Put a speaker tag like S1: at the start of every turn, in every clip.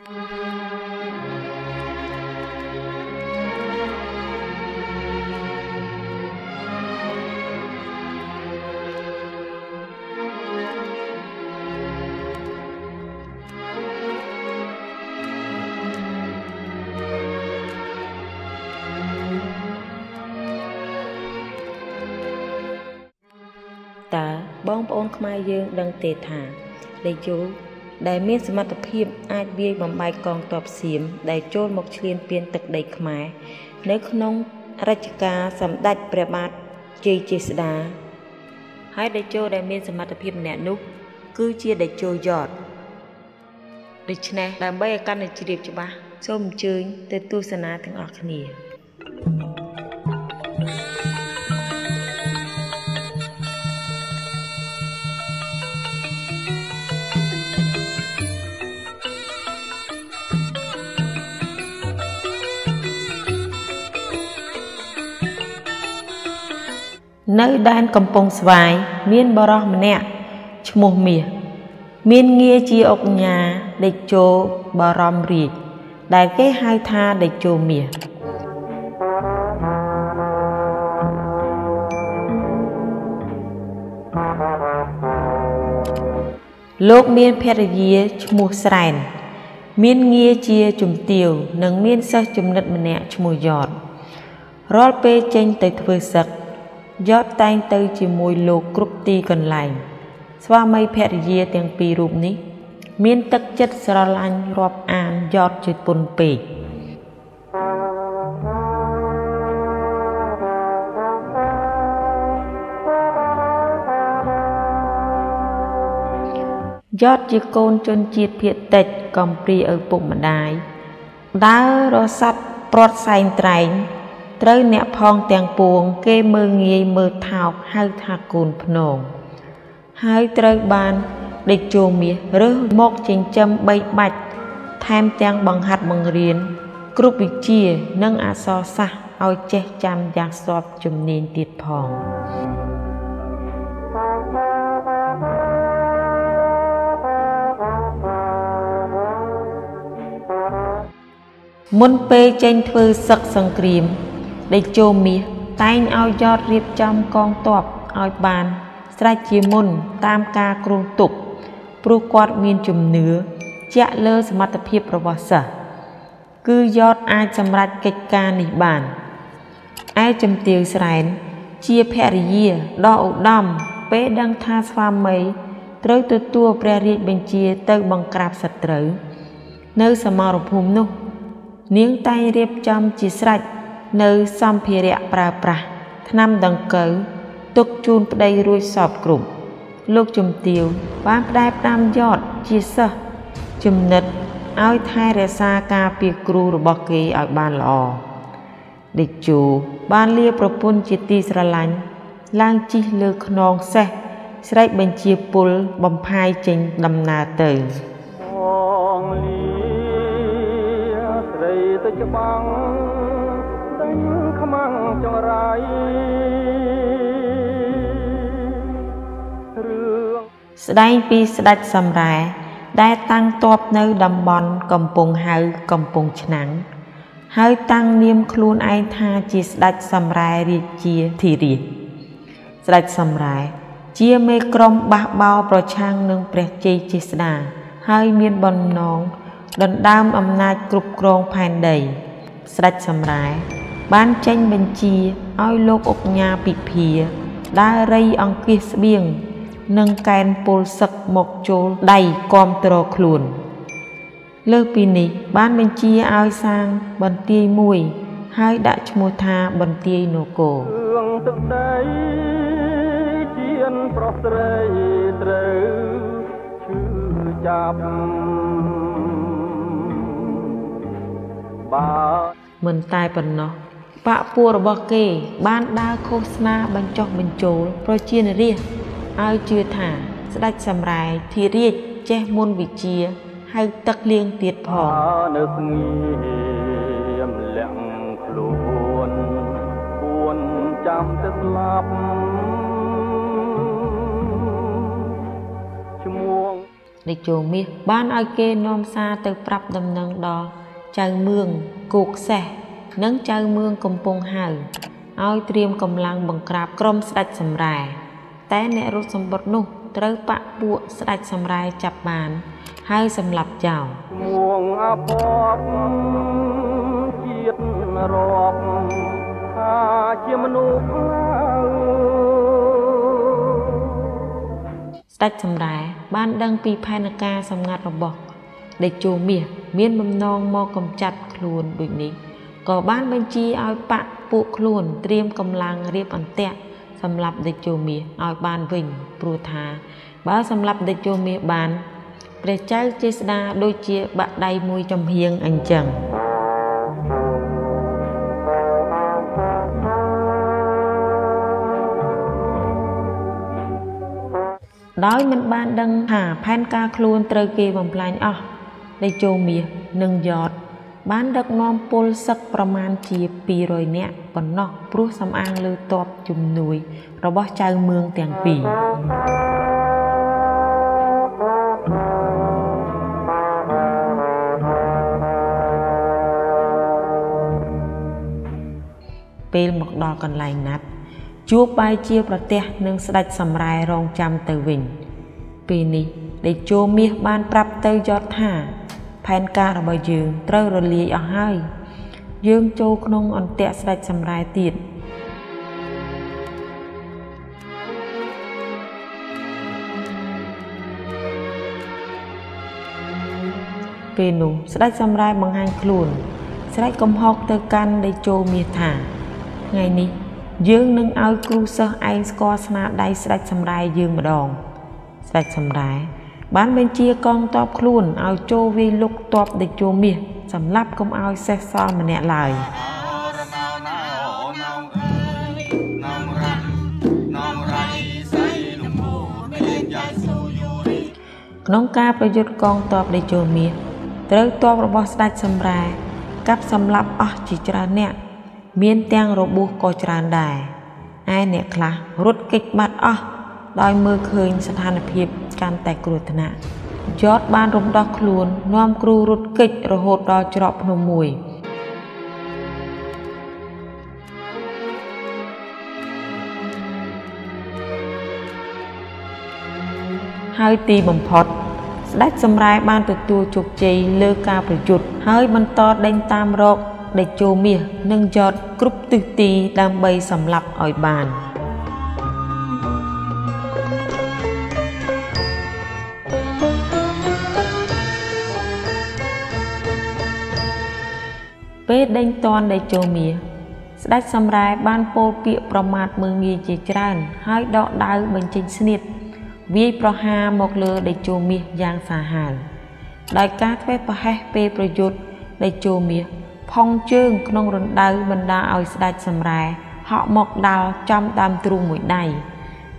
S1: តើបងប្អូនខ្មែរយើងដឹងទេថាលេខយូរ ដែលមានសមត្ថភាពអាចវាយបំបែកកងទ័ពសៀមដែលចូលមកឈ្លានពានទឹកដីខ្មែរនៅក្នុងរជ្ជកាលសម្ដេចព្រះបាទជ័យជេស្តាហើយតេជោដែលមានសមត្ថភាពម្នាក់នោះ គឺជាតេជោយ៉តដូច្នេះដើម្បីឲ្យកាន់តែជ្រាបច្បាស់សូមអញ្ជើញទៅទស្សនាទាំងអស់គ្នា thank you នៅដែនកំពង់ស្វាយមានបរោះម្នាក់ឈ្មោះមាសមានងារជាអុកញ៉ាដេជោបរមរាជដែលគេហៅថាដេជោមាសលោកមានភរិយាឈ្មោះស្រែន មានងារជាជំទាវនិងមានសិស្សចំណិតម្នាក់ឈ្មោះយ៉តរាល់ពេលចេញទៅធ្វើសឹក យត់តែងទៅជាមួយលោកគ្រប់ទីកន្លែង ស្វាមីភរិយាទាំងពីររូបនេះ មានទឹកចិត្តស្រឡាញ់រាប់អានយត់ជាពុនពេកយត់ជាកូនជនជាតិភៀតតិចកំព្រីឪពុកម្ដាយដើររស័ព្ទព្រាត់សែងត្រែង ត្រូវអ្នកផងទាំងពួង គេមើងងាយមើលថោកហៅថាកូនភ្នងហើយត្រូវបានដេកជោមាសរើសមកចិញ្ចឹមបីបាច់ថែមទាំងបង្ហាត់បង្រៀនគ្រប់វិជ្ជានិងអក្សរសាស្ត្រឲ្យចេះចាំយ៉ាងស្ទាត់ជំនាញទៀតផងមុនពេលចេញធ្វើសឹកសង្គ្រាម ដេកជោមាសតែងឲ្យយត់រៀបចំកងទ័ពឲ្យបាន ស្រេចជាមុនតាមការគ្រោងទុកព្រោះគាត់មានជំនឿជាក់លើសមត្ថភាពរបស់សិស្សគឺយត់អាចសម្រេចកិច្ចការនេះបានឯជំទាវស្រែនជាភរិយាដ៏ឧត្តមពេលដឹងថាស្វាមីត្រូវទទួលព្រះរាជបញ្ជាទៅបង្ក្រាបសត្រូវនៅសមរភូមិនោះ នាងតែងរៀបចំជាស្រេច នៅសម្ភារៈប្រើប្រាស់ថ្នាំដង្កូវទុកជូនប្តីរួចសពគ្រប់លោកជំទាវបានផ្ដែផ្ដាំយអดជាសិស្សចំណិតឲ្យថែរក្សាការពារគ្រូរបស់គេឲ្យបានល្អដេកជូបានលាប្រពន្ធជាទីស្រឡាញ់ឡើងជិះលើខ្នងសេះស្រែកបញ្ជាពុលបំផាយចេញដំណើរទៅបងលីស្រីទៅច្បាំង ចង្រៃរឿងស្ដែងពីស្ដេចសំរែដែលតាំងតបនៅតំបន់កំពង់ហៅកំពង់ឆ្នាំងហើយតាំងនាមខ្លួនឯងថាជាស្ដេចសំរែរាជាធិរាជស្ដេចសំរែជាមេក្រុមបះបោប្រឆាំងនឹងព្រះជ័យជេស្តាហើយមានបំណងដណ្ដើមអំណាចគ្រប់គ្រងផែនដី ស្ដេចសំរែ បានចេញបញ្ជាឲ្យលោកអុកញ៉ាពិភាដើររៃអង្គាសស្បៀងនិងកែនពលសឹកមកចូលដៃគាំទ្រខ្លួន លើពីនេះ បានបញ្ជាឲ្យសាងបន្ទាយមួយ ហើយដាក់ឈ្មោះថាបន្ទាយនគររឿងទឹកដីជានប្រុសស្រីត្រូវឈឺចាប់បើមិនតែប៉ុណ្ណោះ បកពួករបស់គេ បានដើរឃោសនាបញ្ចុះបញ្ចូល ប្រជានរាជឲ្យជឿថាស្ដេចសម្រែធិរាជចេះមុនវិជាហៅទឹកលៀងទៀតផងនៅស្ងៀមលាក់ខ្លួនគួនចាំទៅស្លាប់ឈ្មោះនៃជោមាសបានឲ្យគេនាំសារទៅប្រាប់ដំណឹងដល់ចៅមឿងគោកសេះ និងចៅមឿងកំពង់ហៅឲ្យត្រៀមកម្លាំងបង្ក្រាបក្រុមស្ដេចសម្រែតែអ្នករត់សម្បត្តិនោះត្រូវបាក់ពួកស្ដេចសម្រែចាប់បាន ហើយសម្លាប់ចោលមួងអពតជាតិរាប់ថាជាមនុស្សស្ដេចសម្រែបានដឹងពីផែនការសម្ងាត់របស់ដេជោមាសមានបំណងមកកំចាត់ខ្លួនដូចនេះ ក៏បានបញ្ជាឲ្យបាក់ពួកខ្លួនត្រៀមកម្លាំងរៀបអន្ទាក់សម្រាប់ដេជោមាសឲ្យបានវិញព្រោះថា បើសម្រាប់ដេជោមាសបានព្រះចៅចេស្តាដូចជាបាក់ដៃមួយចំហៀងអញ្ចឹងដោយមិនបានដឹងថាផែនការខ្លួនត្រូវគេបំផ្លាញអស់ដេជោមាសនិងយ៉ត បានដឹកនាំពលសឹកប្រមាណជា200នាក់ប៉ុណ្ណោះព្រោះសំអាងលើតបជំនួយ របស់ចៅមឿងទាំងពីរពេលមកដល់កន្លែងណាត់ជួបបាយជាប្រទេសនឹងស្ដេចសម្រែរងចាំទៅវិញពេលនេះដេជោមាសបានប្រាប់ទៅយត់ថា ផែនការរបស់យើងត្រូវរលាយអស់ហើយយើងចូលក្នុងអន្ទាក់ស្ដេចសម្រែទៀតពេលនោះស្ដេចសម្រែបង្ហាញខ្លួន ស្រែកកំហុកទៅកាន់ដេជោមាសថាថ្ងៃនេះយើងនឹងឲ្យគ្រូសិស្សឯងស្គាល់ស្នាដៃស្ដេចសម្រែយើងម្ដង ស្ដេចសម្រែ បានបញ្ជាកងទ័ពខ្លួនឲ្យចូលវាយលុកទ័ពដេជោមាសសម្លាប់កុំឲ្យសេះសល់ម្នាក់ឡើយក្នុងការប្រយុទ្ធកងទ័ពដេជោមាសត្រូវទ័ពរបស់ស្ដេចសម្រែកាប់សម្លាប់អស់ជាច្រើនអ្នកមានទាំងរបួសក៏ច្រើនដែរឯអ្នកខ្លះរត់គេចបាត់អស់ដោយមើលឃើញស្ថានភាព កាន់តែគ្រោះថ្នាក់យ៉តបានរំដោះខ្លួននាំគ្រូរត់គេចរហូតដល់ច្រកភ្នំមួយហើយទីបំផុត ស្ដេចសម្រែបានទទួលជោគជ័យលើការប្រយុទ្ធហើយបន្តដេញតាមរកដេជោមាសនិងយ៉តគ្រប់ទិសទីដើម្បីសម្លាប់ឲ្យបាន ពេលដេញតនដេជោមាសស្ដេចសម្រែបានពោលពាក្យប្រមាថមើងងាយជាច្រើន ហើយដកដាវបញ្ចេញស្នៀតវាយប្រហារមកលើដេជោមាសយ៉ាងសាហាវដោយការធ្វេសប្រហែសពេលប្រយុទ្ធដេជោមាសផុងជើងក្នុងរណ្ដៅបណ្ដាឲ្យស្ដេចសម្រែហក់មកដាល់ចំដើមទ្រូងមួយដៃ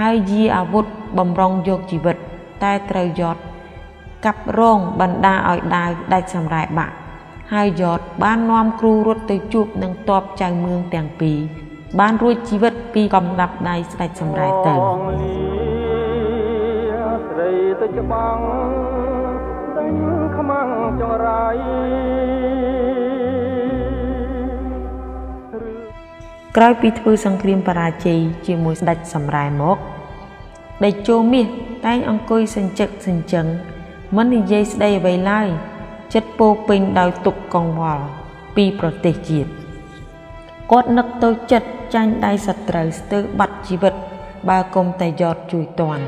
S1: ហើយយាអាវុធបំរុងយកជីវិត តែត្រូវយត់កាប់រងបណ្ដាឲ្យដាវដាច់សម្រែបាក់ ហើយយត់បាននាំគ្រូរត់ទៅជួបនឹងតបចៅមឿងទាំងពីរបានរួចជីវិតពីកំដាប់ដៃស្ដេចសម្រែទៅស្រីទៅច្បាំងដេញខ្មាំងចង្រៃក្រោយពីធ្វើសង្គ្រាមបរាជ័យជាមួយស្ដេចសម្រែមកដេជោមាសតែងអង្គុយសញ្ជឹកសញ្ជឹងមិននិយាយស្ដីអ្វីឡើយ ចិត្តពោពេញដោយទុក្ខកង្វល់ពីប្រទេសជាតិគាត់នឹកទៅចិត្តចាញ់ដៃសត្រូវស្ទើរបាត់ជីវិត បើគុំតែយត់ជួយតន់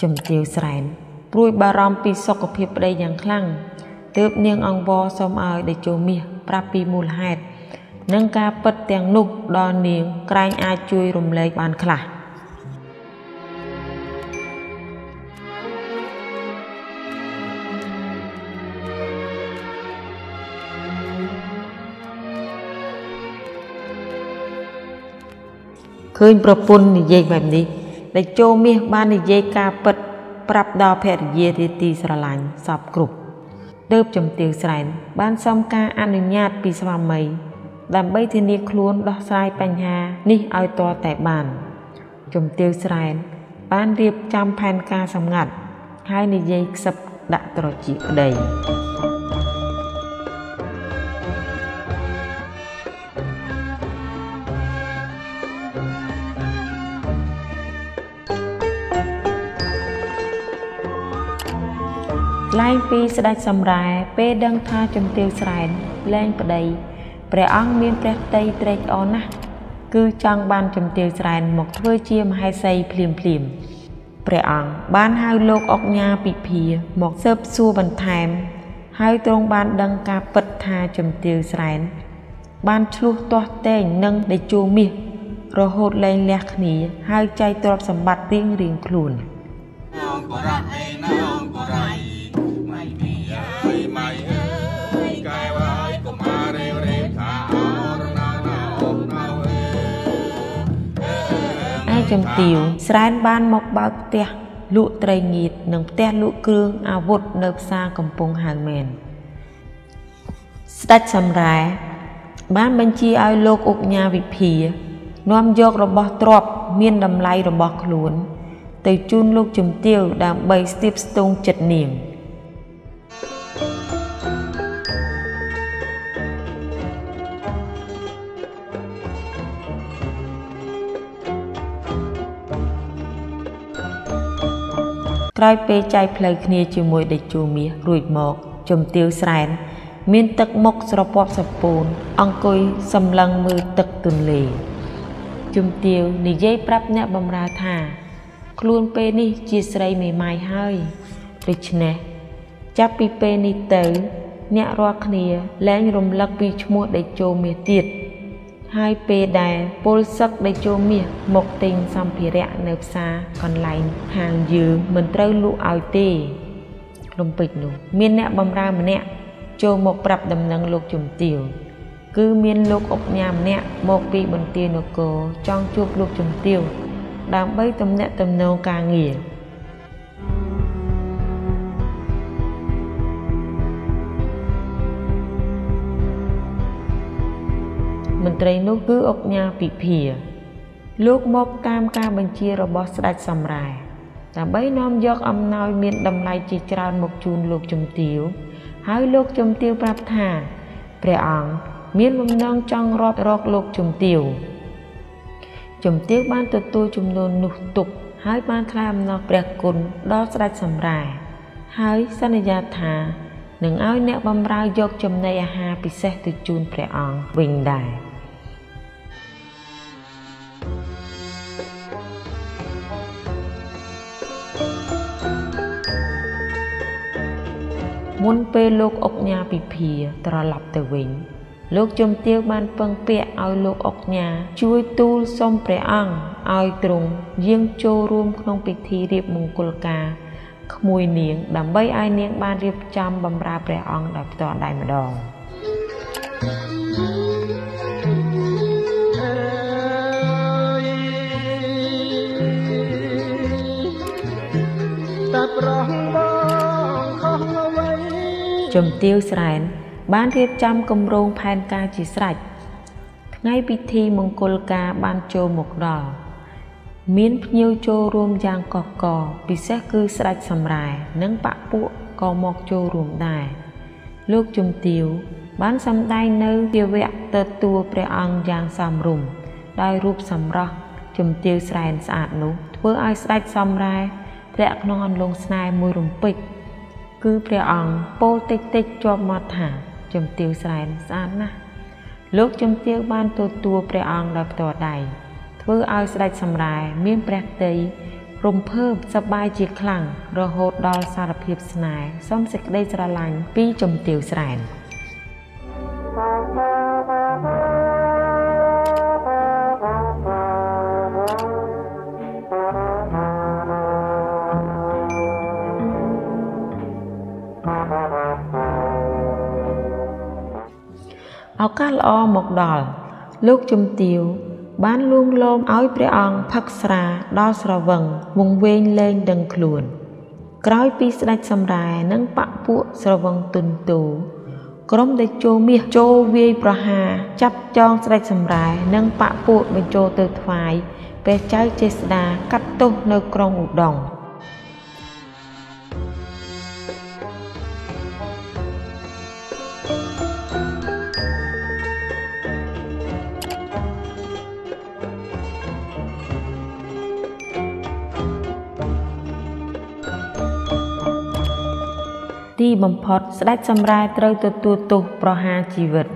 S1: ជំទាវស្រែនព្រួយបារម្ភពីសុខភាពប្តីយ៉ាងខ្លាំង ទើបនាងអង្វរសូមឲ្យតេជោមាសប្រាប់ពីមូលហេតុនិងការពិតទាំងនោះដល់នាងក្រែងអាចជួយរំលែកបានខ្លះឃើញប្រពន្ធនិយាយបែបនេះដែលជោមាសបាននិយាយការពិតប្រាប់ដល់ភរិយាទីទីស្រឡាញ់សពគ្រប់ ទើបជំទាវស្រែនបានសុំការអនុញ្ញាតពីស្វាមី ដើម្បីធានាខ្លួនដោះស្រាយបញ្ហានេះឲ្យទាល់តែបានជំទាវស្រែនបានរៀបចំផែនការសម្ងាត់ហើយនិយាយខ្សឹបដាក់ត្រចៀកប្តី លែងពីស្ដេចសម្រែពេលដឹងថាជំទាវស្រែនលែងប្តីព្រះអង្គមានព្រះតីត្រេកអរណាស់គឺចង់បានជំទាវស្រែនមកធ្វើជាមហេសីភ្លាមភ្លាមព្រះអង្គបានហៅលោកអុកញ៉ាពិភាមកស៊ើបសួរបន្ថែម ហើយទ្រង់បានដឹងការពិតថាជំទាវស្រែន បានឆ្លោះទាស់តែងនឹងដេជោមាសរហូតលែងលះគ្នាហើយចែកទ្រព្យសម្បត្តិរៀងរៀងខ្លួនបរៈឯណាបរៃមិន អើឯចំទាវស្រែនបានមកបើកផ្ទះលក់ត្រីងៀតនិងផ្ទះលក់គ្រឿងអាវុធនៅផ្សារកំពង់ហាងមែនស្ដេចសម្រែបានបញ្ជាឲ្យលោកអុកញ៉ាវិភានាំយករបស់ទ្រព្យមានតម្លៃរបស់ខ្លួន ទៅជូនលោកជំទាវដើម្បីស្ទាបស្ទងចិត្តនាង ក្រោយពេលចែកផ្លូវគ្នាជាមួយដេចជួមាសរួចមកជំទាវស្រែន មានទឹកមុខស្រពាប់សពូន អង្គុយសម្លឹងមើលទឹកទន្លេជំទាវនិយាយប្រាប់អ្នកបម្រើថា ខ្លួនពេលនេះជាស្រីមេម៉ាយហើយដូច្នេះចាប់ពីពេលនេះទៅ អ្នករាល់គ្នាលែងរំលឹកពីឈ្មោះដេជោមាសទៀត ហើយពេលដែលពលសឹកដេជោមាសមកទិញសម្ភារៈនៅផ្សារកន្លែងហាងយើងមិនត្រូវលក់ឲ្យទេលំពេចនោះមានអ្នកបម្រើម្នាក់ចូលមកប្រាប់ដំណឹងលោកជំទាវគឺមានលោកអុកញ៉ាម្នាក់មកពីបន្ទាយនគរចង់ជួបលោកជំទាវដើម្បីទំនាក់ទំនងការងារ មន្ត្រីនោះគឺអុកញ៉ាពិភាលោកមកតាមការបញ្ជារបស់ស្ដេចសំរែដើម្បីនាំយកអំណោយមានតម្លៃជាច្រើនមកជូនលោកជំទាវហើយលោកជំទាវប្រាប់ថាព្រះអង្គមានបំណងចង់រាប់រកលោកជំទាវជំទាវបានទទួលចំនួននោះទុក ហើយបានថ្លែងអំណរព្រះគុណដល់ស្ដេចសម្រាហើយសន្យាថានឹងឲ្យអ្នកបម្រើយកចំណីអាហារពិសេសទៅជូនព្រះអង្គវិញដែរ មុនពេលលោកអុកញ៉ាពិភាត្រឡប់ទៅវិញ លោកជំទាវបានពឹងពាក់ឲ្យលោកអុកញ៉ាជួយទូលសុំព្រះអង្គឲ្យទ្រង់យាងចូលរួមក្នុងពិធីរៀបមង្គលការក្មួយនាង ដើម្បីឲ្យនាងបានរៀបចំបម្រើព្រះអង្គដោយផ្ទាល់ដៃម្ដងតាប្រងបងខុសអ្វី ជំទាវស្រែន បានរៀបចំគម្រោងផែនការជាស្រេចថ្ងៃពិធីមង្គលការបានចូលមកដល់មានភ្ញៀវចូលរួមយ៉ាងកកកពិសេសគឺស្ដេចសម្រែនិងបពពួកក៏មកចូលរួមដែរលោកជំទាវបានសម្ដែងនៅជាវៈទទួលព្រះអង្គយ៉ាងសមរម្យដោយរូបសម្រស់ជំទាវស្រែនស្អាតនោះធ្វើឲ្យស្ដេចសម្រែធ្លាក់ក្នុងអន្លង់ស្នេហ៍មួយរំពេច គឺព្រះអង្គពោលតិចតិចជាប់មាត់ថាជំទាវស្រែនស្អាតណាស់លោកជំទាវបានទទួលព្រះអង្គដោយផ្ទាល់ដៃធ្វើឲ្យស្ដេចសម្រែមានព្រះតីរំភើបសប្បាយជាខ្លាំងរហូតដល់សារភាពស្នេហ៍សំសេចក្តីស្រឡាញ់ពីជំទាវស្រែន ឱកាសល្អមកដល់លោកជំទាវ បានលួងលោមឲ្យព្រះអង្គផឹកស្រាដល់ស្រវឹងវង្វេងលែងដឹងខ្លួន ក្រោយពីស្ដេចសម្រែនិងបពពួកស្រវឹងទុនទូក្រុមតេជោមាសចូលវាយប្រហារចាប់ចងស្ដេចសម្រែនិងបពពួកបញ្ចូលទៅថ្វាយព្រះចៅចេស្តាកាត់ទោសនៅក្រុងឧដុង្គ ទីបំផុតស្ដេចសម្រែត្រូវទទួលទោសប្រហារជីវិត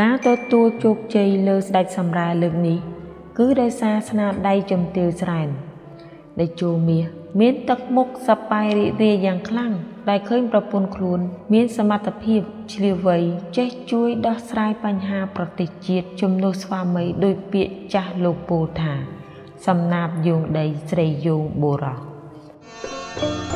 S1: ការទទួលជោគជ័យលើស្ដេចសម្រែលើកនេះ គឺដោយសារស្នាដៃជំទាវស្រែនដែលជោមាសមានទឹកមុខសប្បាយរីករាយយ៉ាងខ្លាំងដែលឃើញប្រពន្ធខ្លួន មានសមត្ថភាពឆ្លៀវវៃចេះជួយដោះស្រាយបញ្ហាប្រទេសជាតិជំនួសស្វាមីដោយពាក្យចាស់លោកពោលថា សំណាបយោងដីស្រីយោងបុរស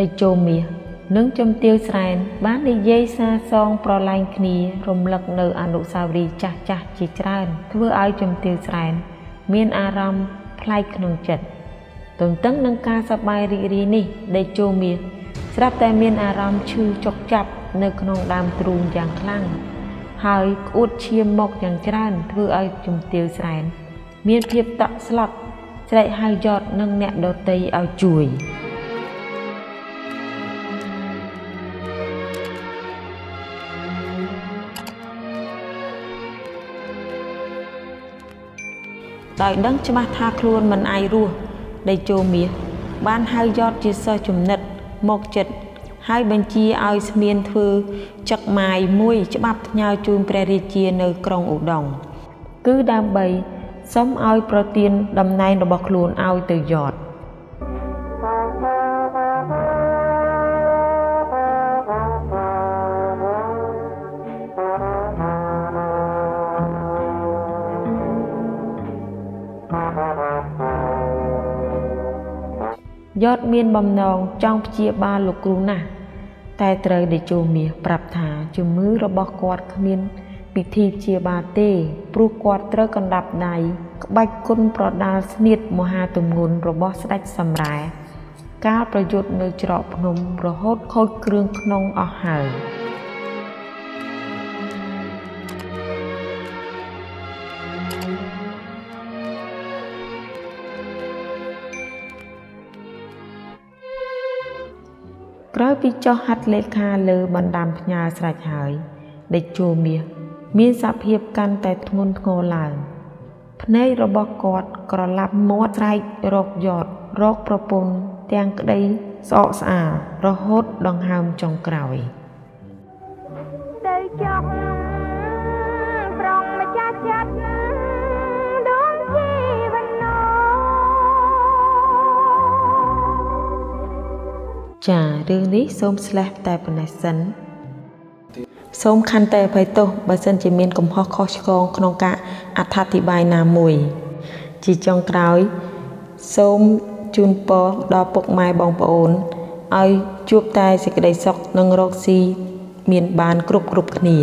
S1: ដេជោមាសនិងជំទាវស្រែន បាននិយាយសារសងប្រឡែងគ្នា រំលឹកនៅអនុស្សាវរីយ៍ចាស់ចាស់ជាច្រើន ធ្វើឲ្យជំទាវស្រែន មានអារម្មណ៍ប្លែកក្នុងចិត្តទន្ទឹងនឹងការសប្បាយរីករាយនេះដេជោមាសស្រាប់តែមានអារម្មណ៍ឈឺចុកចាប់នៅក្នុងដើមទ្រូងយ៉ាងខ្លាំងហើយក្អួតឈាមមកយ៉ាងច្រើនធ្វើឲ្យជំទាវស្រែន មានភាពតក់ស្លុតស្រែកហៅយត់នឹងអ្នកដតីឲ្យជួយ ដោយដឹងច្បាស់ថាខ្លួនមិនអាចរស់ដេជោមាសបានហៅយត់ជាសិស្សចំណិតមកចិត្តហើយបញ្ជាឲ្យស្មៀនធ្វើចឹកម៉ាយមួយច្បាប់ផ្ញើជូនព្រះរាជានៅក្រុងឧដុង្គគឺដើម្បីសុំឲ្យប្រទានតំណែងរបស់ខ្លួនឲ្យទៅយត់ យត់មានបំណងចង់ព្យាបាលលោកគ្រូណាស់តែត្រូវតេជោមាសប្រាប់ថាជំងឺរបស់គាត់គ្មាន ពិធីព្យាបាលទេព្រោះគាត់ត្រូវកណ្ដាប់ដៃក្បាច់គុណប្រដាល់ស្នៀតមហាទម្ងន់របស់ស្ដេចសម្រែកាលប្រយុទ្ធនៅច្រកភ្នំរហូតខូចគ្រឿងក្នុងអស់ហើយ ក្រោយពីចុះហត្ថលេខាលើបណ្ដាំផ្ញើស្រេចហើយដេចជួមាសមានសភាពកាន់តែធ្ងន់ធ្ងរឡើងភ្នែករបស់គាត់ក្រឡាប់មាត់ស្រែករកយត់រកប្រពន្ធទាំងក្តីស្អកស្អាលរហូតដង្ហើមចុងក្រោយ ចារឿងនេះសូមស្លេះតែប៉ុណ្ណេះសិនសូមខន្តីអភ័យទោសបើសិនជាមានកំហុសខុសឆ្គងក្នុងការអត្ថាធិប្បាយណាមួយ ជាចុងក្រោយ សូមជូនពរដល់ពុកម៉ែបងប្អូនឲ្យជួបតែសេចក្តីសុខនិងរកស៊ីមានបានគ្រប់គ្រប់គ្នា